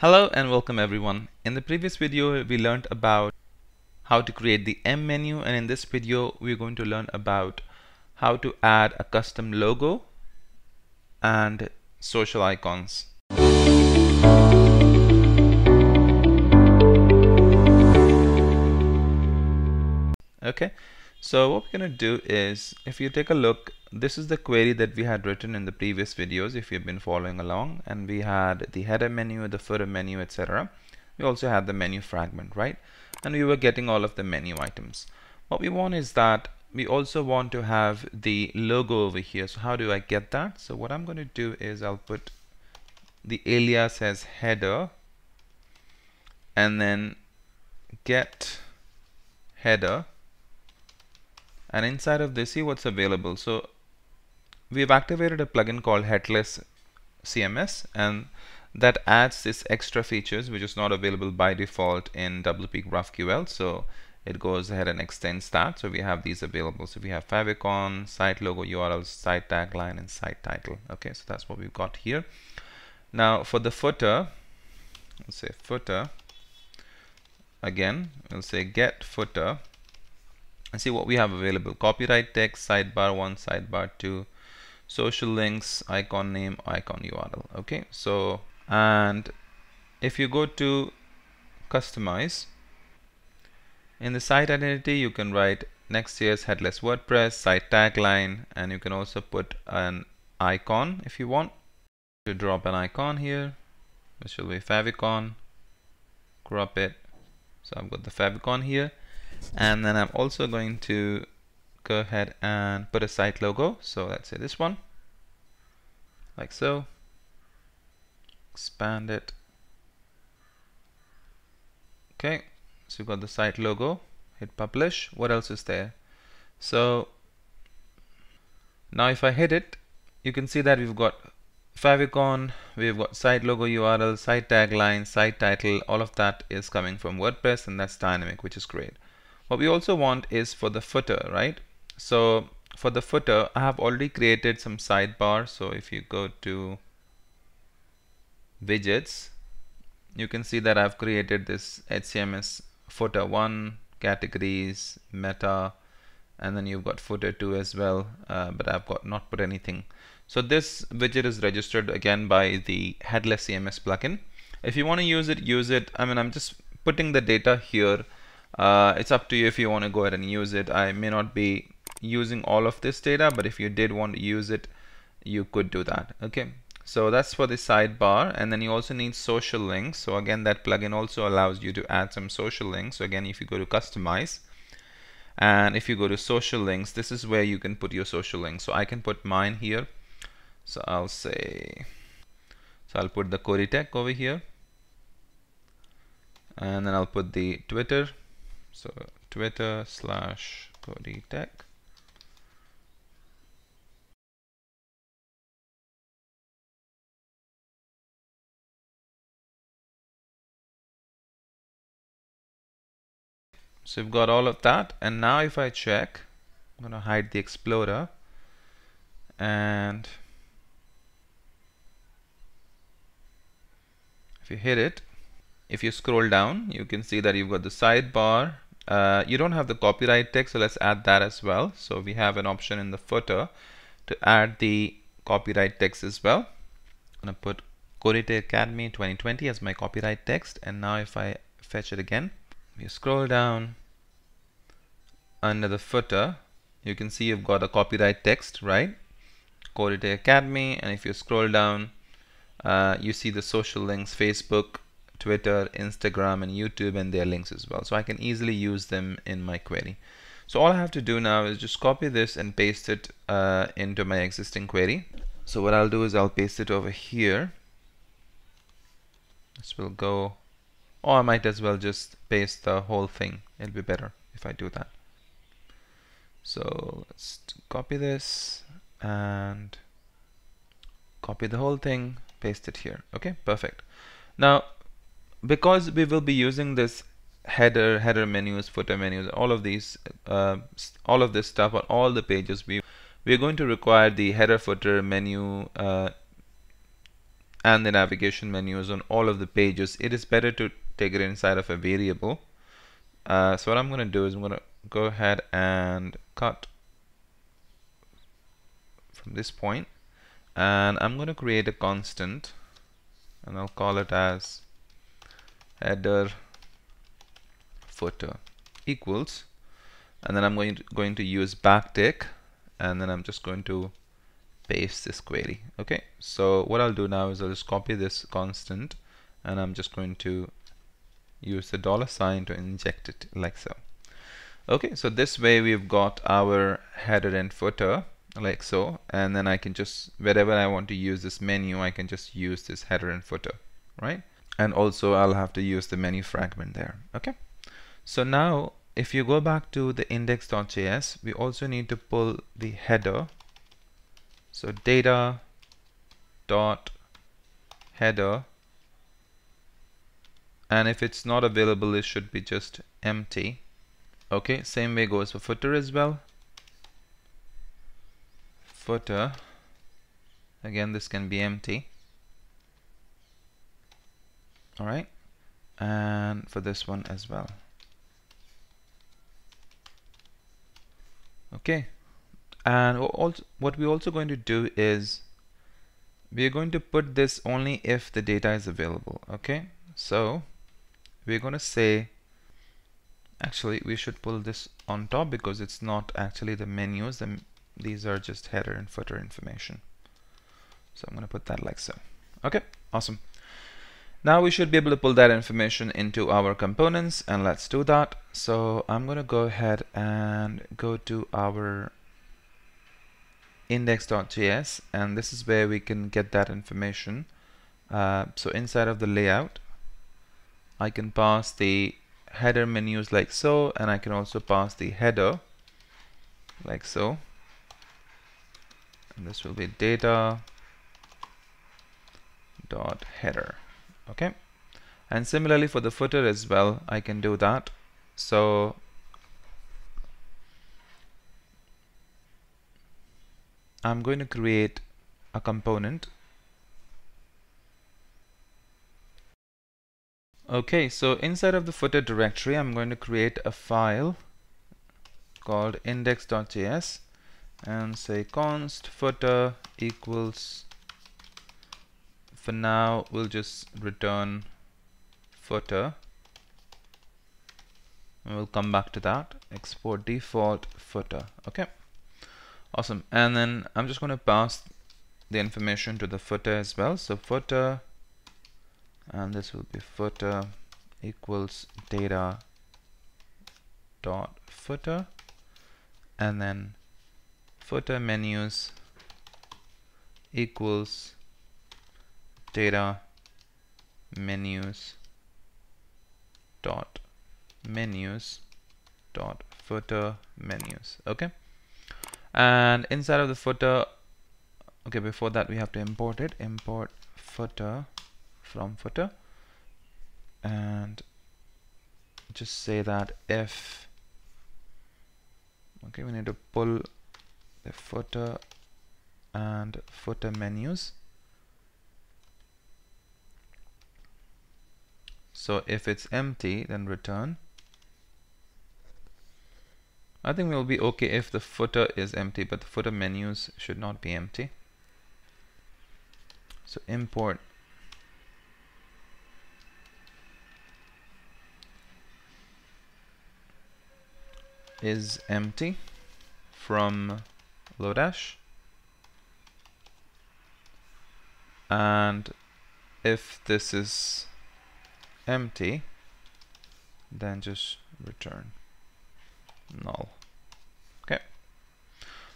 Hello and welcome everyone. In the previous video we learned about how to create the M menu and in this video we're going to learn about how to add a custom logo and social icons. Okay, so what we're going to do is if you take a look this is the query that we had written in the previous videos if you've been following along. And we had the header menu the footer menu etc we also had the menu fragment right? And we were getting all of the menu items. What we want is that we also want to have the logo over here. So how do I get that? So what I'm going to do is I'll put the alias as header. And then get header and inside of this see what's available. So we've activated a plugin called Headless CMS and that adds this extra features which is not available by default in WP GraphQL. So it goes ahead and extends that. So we have these available. So we have favicon site logo URL site tagline and site title. Okay so that's what we've got here. Now for the footer let's say footer. Again we'll say get footer and see what we have available. Copyright text sidebar 1 sidebar 2 social links icon name icon URL okay so and if you go to customize in the site identity you can write Next.js headless WordPress site tagline and you can also put an icon if you want. To drop an icon here which will be favicon. Crop it. So I've got the favicon here and then I'm also going to go ahead and put a site logo. So let's say this one. Like so. Expand it. Okay. So we've got the site logo. Hit publish. What else is there? So now if I hit it you can see that we've got favicon we've got site logo URL site tagline site title. All of that is coming from WordPress and that's dynamic which is great what we also want is for the footer right? So for the footer I have already created some sidebar. So if you go to widgets you can see that I've created this HCMS footer 1 categories meta and then you've got footer 2 as well uh, but I've got not put anything. So this widget is registered again by the headless CMS plugin. If you want to use it use it. I mean I'm just putting the data here uh, it's up to you if you want to go ahead and use it. I may not be using all of this data but if you did want to use it you could do that. Okay. So that's for the sidebar. And then you also need social links. So again that plugin also allows you to add some social links. So again if you go to customize and if you go to social links this is where you can put your social links. So I can put mine here. So I'll say so I'll put the Codeytek over here. And then I'll put the Twitter so Twitter slash Codeytek So we've got all of that. And now if I check I'm going to hide the Explorer. And if you hit it if you scroll down you can see that you've got the sidebar uh, you don't have the copyright text so let's add that as well. So we have an option in the footer to add the copyright text as well. I'm to put Codeytek Academy 2020 as my copyright text. And now if I fetch it again you scroll down. Under the footer you can see you've got a copyright text right? Codeytek Academy. And if you scroll down uh, you see the social links Facebook Twitter Instagram and YouTube and their links as well. So I can easily use them in my query. So all I have to do now is just copy this and paste it uh, into my existing query. So what I'll do is I'll paste it over here. This will go or I might as well just paste the whole thing. It'll be better if I do that. So let's copy this and copy the whole thing paste it here. Okay perfect. Now because we will be using this header header menus footer menus all of these uh, all of this stuff on all the pages we we're going to require the header footer menu uh, and the navigation menus on all of the pages, it is better to take it inside of a variable. Uh, so what I'm going to do is I'm going to go ahead and cut from this point and I'm going to create a constant and I'll call it as header footer equals and then I'm going to, going to use backtick and then I'm just going to paste this query okay? So what I'll do now is I'll just copy this constant and I'm just going to use the dollar sign to inject it like so. Okay so this way we've got our header and footer like so and then I can just wherever I want to use this menu I can just use this header and footer right and also I'll have to use the menu fragment there. Okay? So now if you go back to the index.js we also need to pull the header. So data dot header. And if it's not available it should be just empty. Okay? Same way goes for footer as well. Footer. Again this can be empty alright and for this one as well. Okay. And what we're also going to do is we're going to put this only if the data is available. Okay. So we're going to say actually we should pull this on top because it's not actually the menus. The, these are just header and footer information. So I'm going to put that like so. Okay. Awesome now we should be able to pull that information into our components and let's do that. So I'm going to go ahead and go to our index.js and this is where we can get that information. Uh, so inside of the layout I can pass the header menus like so and I can also pass the header like so and this will be data dot header okay? And similarly for the footer as well I can do that. So I'm going to create a component. Okay so inside of the footer directory I'm going to create a file called index.js and say const footer equals for now we'll just return footer. And we'll come back to that. Export default footer. Okay. Awesome. And then I'm just going to pass the information to the footer as well. So footer and this will be footer equals data dot footer. And then footer menus equals data menus dot menus dot footer menus okay? And inside of the footer okay before that we have to import it import footer from footer. And just say that if okay we need to pull the footer and footer menus so if it's empty then return. I think we'll be okay if the footer is empty but the footer menus should not be empty. So import. Is empty from Lodash. And if this is empty then just return null. Okay.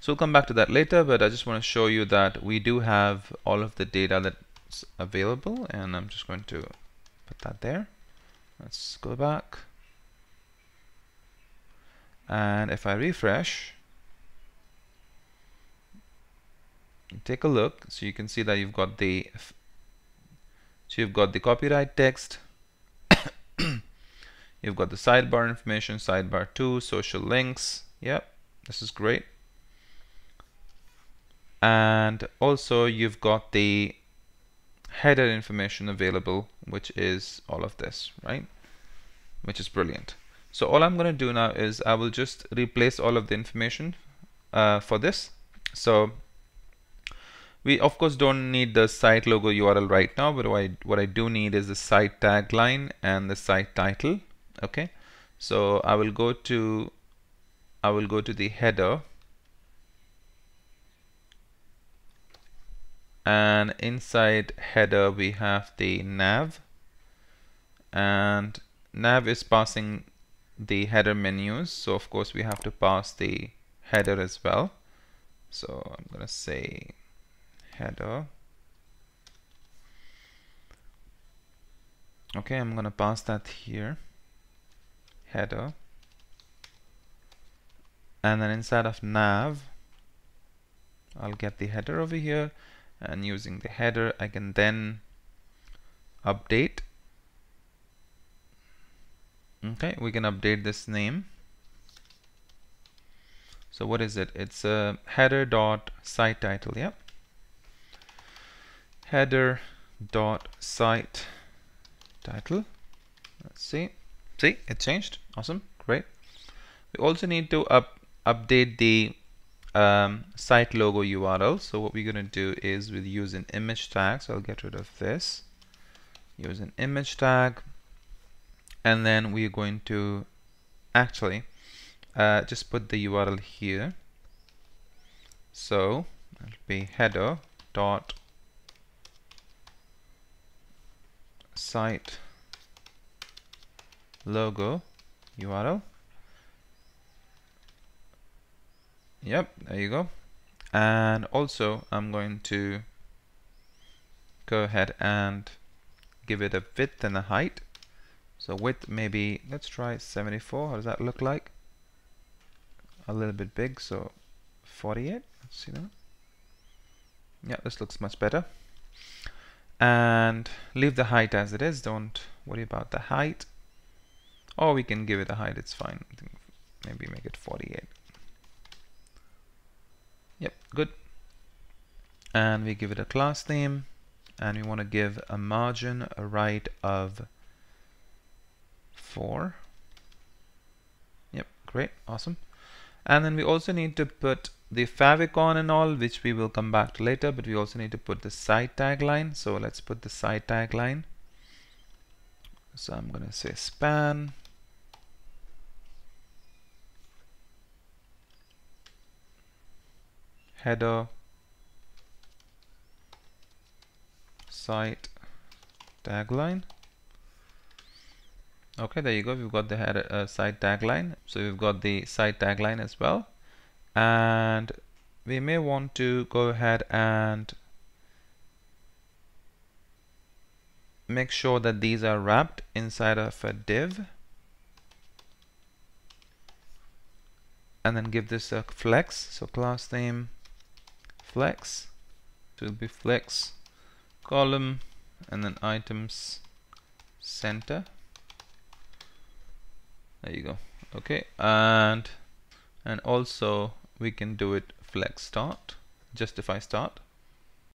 So we'll come back to that later but I just want to show you that we do have all of the data that's available and I'm just going to put that there. Let's go back. And if I refresh take a look. So you can see that you've got the so you've got the copyright text You've got the sidebar information, sidebar 2, social links. Yep, this is great. And also you've got the header information available which is all of this right which is brilliant so all I'm going to do now is I will just replace all of the information uh, for this so we of course don't need the site logo URL right now but what I, what I do need is the site tagline and the site title okay? So I will go to I will go to the header. And inside header we have the nav. And nav is passing the header menus. So of course we have to pass the header as well. So I'm gonna say header. Okay I'm gonna pass that here header. And then inside of nav I'll get the header over here. And using the header I can then update. Okay we can update this name. So what is it? It's a header dot site title yeah? Header dot site title. Let's see. See it changed awesome great we also need to up update the um, site logo URL. So what we're going to do is we'll use an image tag. So I'll get rid of this. Use an image tag. And then we're going to actually uh, just put the URL here. So it'll be header dot site logo URL yep there you go. And also I'm going to go ahead and give it a width and a height. So width maybe let's try 74 how does that look like? A little bit big so 48 let's see that. Yeah this looks much better. And leave the height as it is. Don't worry about the height or we can give it a height it's fine maybe make it 48 Yep, good. And we give it a class name and we want to give a margin a right of 4. Yep, great, awesome. And then we also need to put the favicon and all, which we will come back to later, but we also need to put the site tagline. So let's put the site tagline. So I'm going to say span header site tagline. Okay there you go. We've got the header uh, site tagline. So we've got the site tagline as well. And we may want to go ahead and make sure that these are wrapped inside of a div. And then give this a flex. So class name flex. It will be flex column and then items center. There you go. Okay and and also we can do it flex start justify start.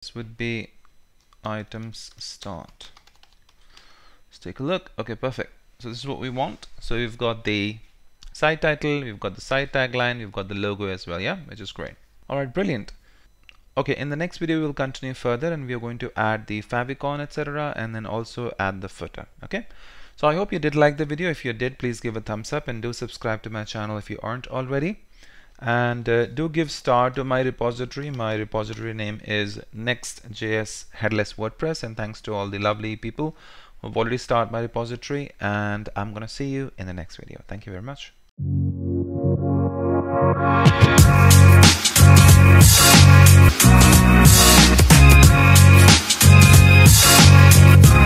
This would be items start. Let's take a look. Okay perfect. So this is what we want. So we've got the site title we've got the site tagline we've got the logo as well yeah? Which is great. All right brilliant Okay, in the next video we'll continue further and we are going to add the favicon etc and then also add the footer. Okay, so I hope you did like the video. If you did, please give a thumbs up and do subscribe to my channel if you aren't already. And uh, do give star to my repository. My repository name is Next.js Headless WordPress and thanks to all the lovely people who have already started my repository and I'm gonna see you in the next video. Thank you very much. Thank you.